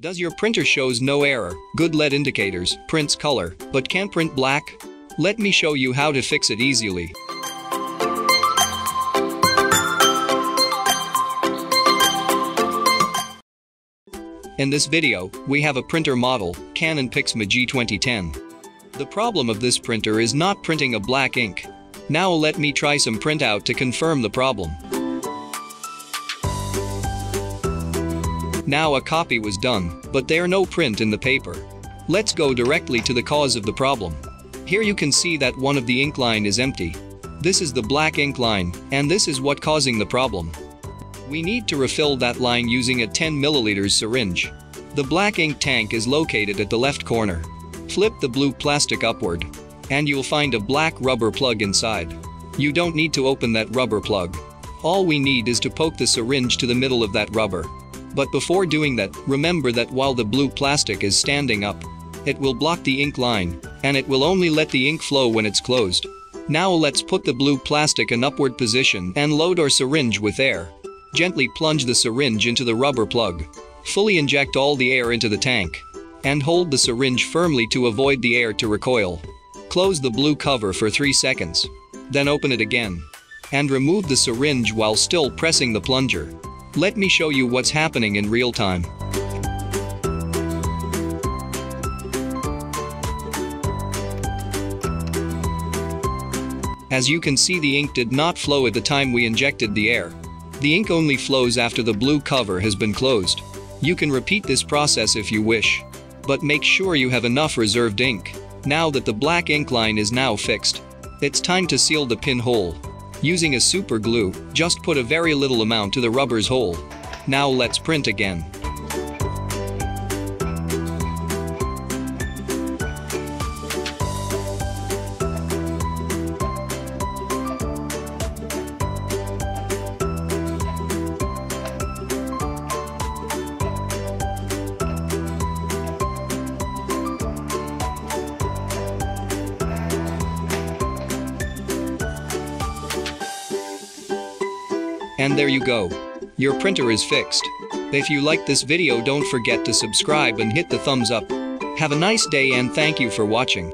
Does your printer shows no error, good LED indicators, prints color, but can't print black? Let me show you how to fix it easily. In this video, we have a printer model, Canon PIXMA G2010. The problem of this printer is not printing a black ink. Now let me try some printout to confirm the problem. Now a copy was done, but there no print in the paper. Let's go directly to the cause of the problem. Here you can see that one of the ink line is empty. This is the black ink line, and this is what causing the problem. We need to refill that line using a 10 milliliters syringe. The black ink tank is located at the left corner. Flip the blue plastic upward. And you'll find a black rubber plug inside. You don't need to open that rubber plug. All we need is to poke the syringe to the middle of that rubber. But before doing that, remember that while the blue plastic is standing up, it will block the ink line, and it will only let the ink flow when it's closed. Now let's put the blue plastic in upward position and load our syringe with air. Gently plunge the syringe into the rubber plug. Fully inject all the air into the tank. And hold the syringe firmly to avoid the air to recoil. Close the blue cover for 3 seconds. Then open it again. And remove the syringe while still pressing the plunger. Let me show you what's happening in real time. As you can see the ink did not flow at the time we injected the air. The ink only flows after the blue cover has been closed. You can repeat this process if you wish. But make sure you have enough reserved ink. Now that the black ink line is now fixed, it's time to seal the pin hole. Using a super glue, just put a very little amount to the rubber's hole. Now let's print again. And there you go. Your printer is fixed. If you like this video don't forget to subscribe and hit the thumbs up. Have a nice day and thank you for watching.